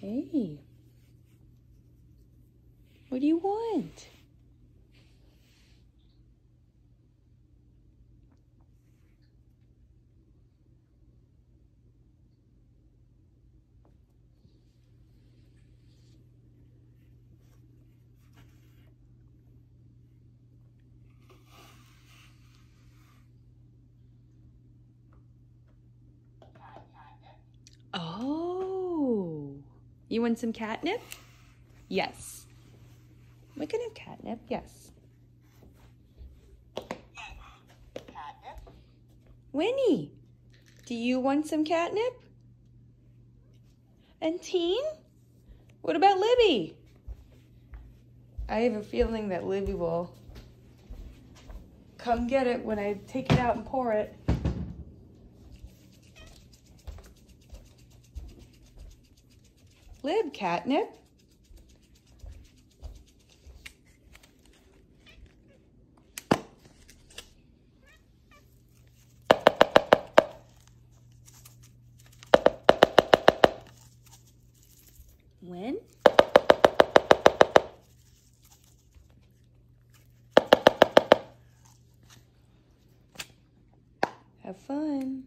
Hey. What do you want? You want some catnip? Yes. We can have catnip, yes. Catnip. Winnie, do you want some catnip? And Teen? What about Libby? I have a feeling that Libby will come get it when I take it out and pour it. Lib, catnip. When? Have fun.